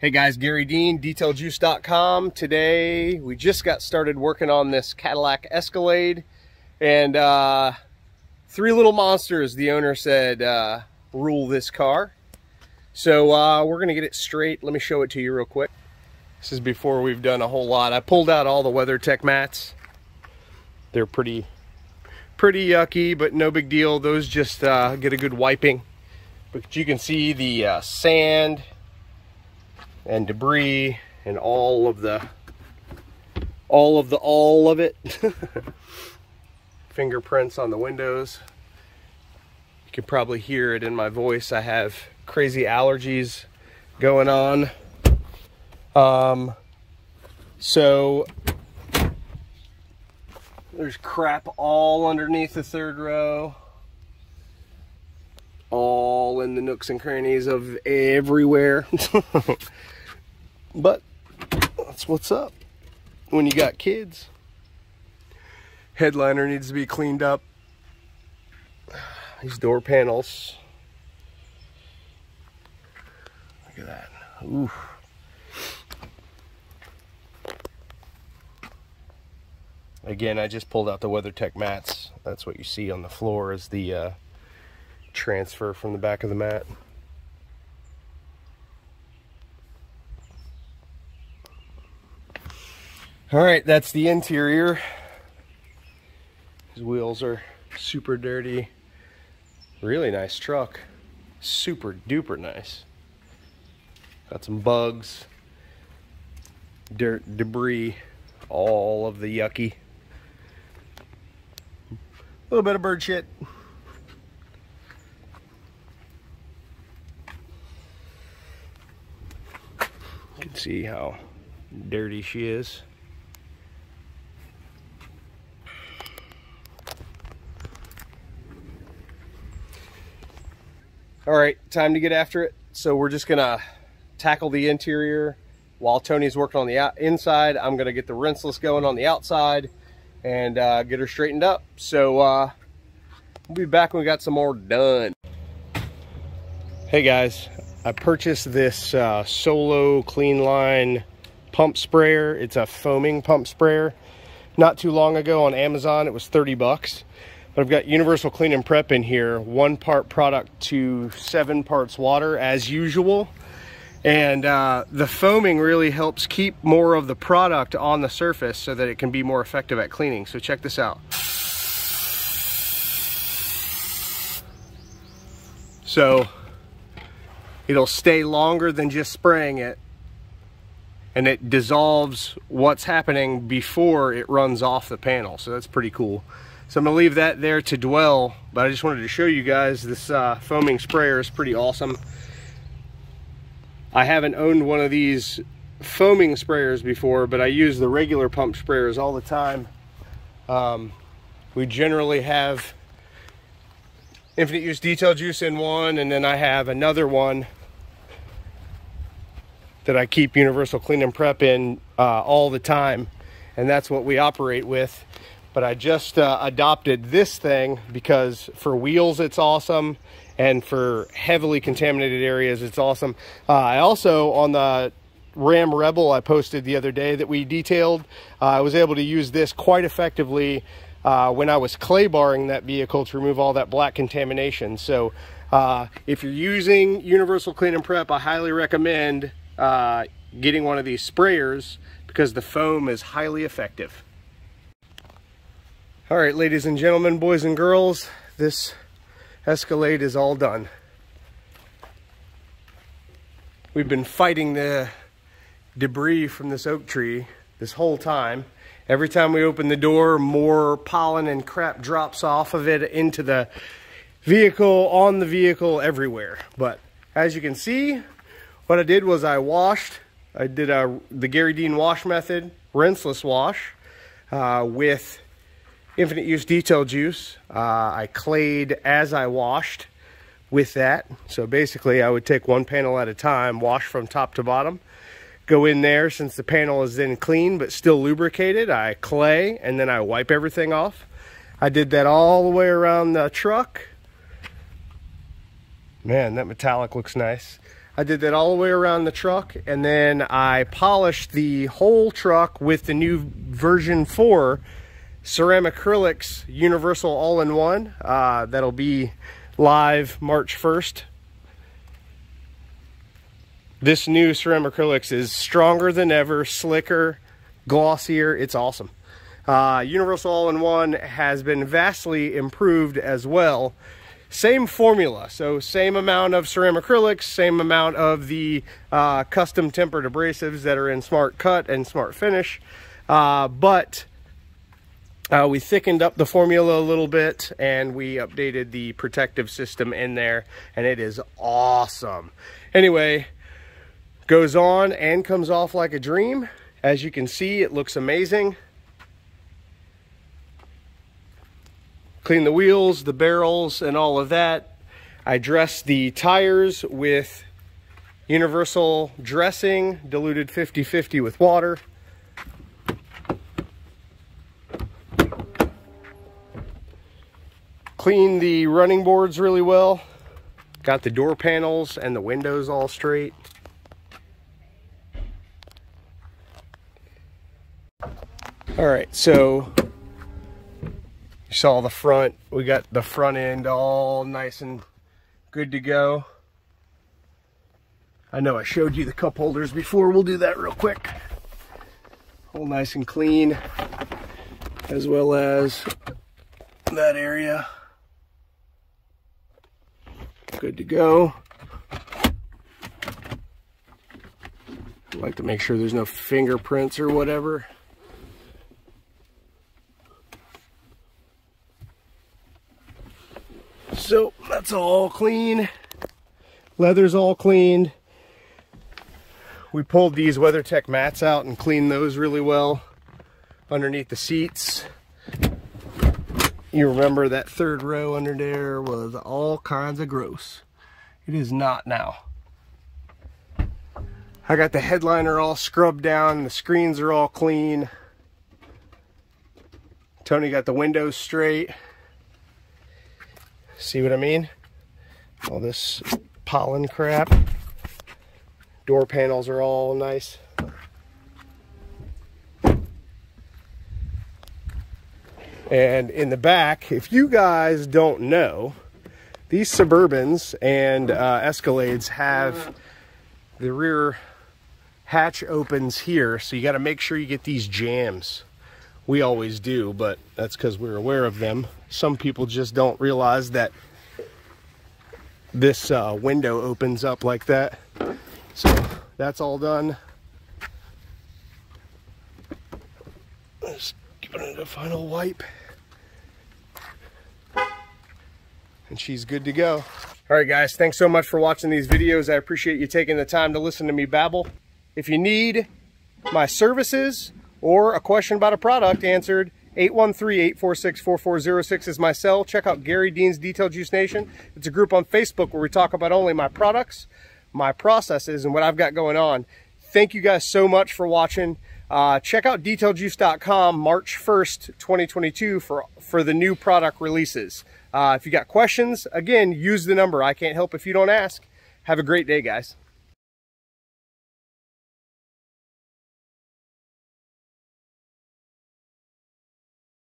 Hey guys, Garry Dean, detailjuice.com. Today we just got started working on this Cadillac Escalade and uh, three little monsters, the owner said, uh, rule this car. So uh, we're gonna get it straight. Let me show it to you real quick. This is before we've done a whole lot. I pulled out all the WeatherTech mats. They're pretty, pretty yucky, but no big deal. Those just uh, get a good wiping. But you can see the uh, sand, and debris and all of the all of the all of it. Fingerprints on the windows. You can probably hear it in my voice. I have crazy allergies going on. Um so there's crap all underneath the third row. All in the nooks and crannies of everywhere But that's what's up when you got kids. Headliner needs to be cleaned up. These door panels. Look at that. Ooh. Again, I just pulled out the WeatherTech mats. That's what you see on the floor is the uh, transfer from the back of the mat. All right, that's the interior. His wheels are super dirty. Really nice truck. Super duper nice. Got some bugs, dirt, debris, all of the yucky. A little bit of bird shit. You can see how dirty she is. All right, time to get after it. So we're just gonna tackle the interior while Tony's working on the inside. I'm gonna get the rinseless going on the outside and uh, get her straightened up. So uh, we'll be back when we got some more done. Hey guys, I purchased this uh, Solo Clean Line pump sprayer. It's a foaming pump sprayer. Not too long ago on Amazon, it was 30 bucks. But I've got universal clean and prep in here, one part product to seven parts water as usual. And uh, the foaming really helps keep more of the product on the surface so that it can be more effective at cleaning. So check this out. So it'll stay longer than just spraying it and it dissolves what's happening before it runs off the panel. So that's pretty cool. So I'm gonna leave that there to dwell, but I just wanted to show you guys this uh, foaming sprayer is pretty awesome. I haven't owned one of these foaming sprayers before, but I use the regular pump sprayers all the time. Um, we generally have infinite use detail juice in one, and then I have another one that I keep universal clean and prep in uh, all the time. And that's what we operate with but I just uh, adopted this thing because for wheels it's awesome and for heavily contaminated areas it's awesome. Uh, I also on the Ram Rebel I posted the other day that we detailed, uh, I was able to use this quite effectively uh, when I was clay barring that vehicle to remove all that black contamination. So uh, if you're using Universal Clean and Prep, I highly recommend uh, getting one of these sprayers because the foam is highly effective. All right, ladies and gentlemen, boys and girls, this Escalade is all done. We've been fighting the debris from this oak tree this whole time. Every time we open the door, more pollen and crap drops off of it into the vehicle, on the vehicle, everywhere. But as you can see, what I did was I washed, I did a, the Garry Dean wash method, rinseless wash, uh, with infinite use detail juice. Uh, I clayed as I washed with that. So basically I would take one panel at a time, wash from top to bottom, go in there since the panel is then clean but still lubricated. I clay and then I wipe everything off. I did that all the way around the truck. Man, that metallic looks nice. I did that all the way around the truck and then I polished the whole truck with the new version 4 ceramic acrylics universal all-in-one. Uh, that'll be live March 1st. This new ceramic acrylics is stronger than ever, slicker, glossier. It's awesome. Uh, universal all-in-one has been vastly improved as well same formula. So same amount of ceramic acrylics, same amount of the uh, custom tempered abrasives that are in Smart Cut and Smart Finish. Uh, but uh, we thickened up the formula a little bit and we updated the protective system in there and it is awesome. Anyway, goes on and comes off like a dream. As you can see, it looks amazing. clean the wheels, the barrels, and all of that. I dress the tires with universal dressing, diluted 50-50 with water. Clean the running boards really well. Got the door panels and the windows all straight. All right, so you saw the front. We got the front end all nice and good to go. I know I showed you the cup holders before. We'll do that real quick. All nice and clean, as well as that area. Good to go. like to make sure there's no fingerprints or whatever. So that's all clean. Leather's all cleaned. We pulled these WeatherTech mats out and cleaned those really well underneath the seats. You remember that third row under there was all kinds of gross. It is not now. I got the headliner all scrubbed down. The screens are all clean. Tony got the windows straight. See what I mean? All this pollen crap. Door panels are all nice. And in the back, if you guys don't know, these Suburbans and uh, Escalades have the rear hatch opens here, so you got to make sure you get these jambs. We always do, but that's because we're aware of them. Some people just don't realize that this uh, window opens up like that. So that's all done. Just a final wipe. And she's good to go. All right, guys, thanks so much for watching these videos. I appreciate you taking the time to listen to me babble. If you need my services, or a question about a product answered, 813-846-4406 is my cell. Check out Garry Dean's Detail Juice Nation. It's a group on Facebook where we talk about only my products, my processes, and what I've got going on. Thank you guys so much for watching. Uh, check out detailjuice.com March 1st, 2022 for, for the new product releases. Uh, if you got questions, again, use the number. I can't help if you don't ask. Have a great day, guys.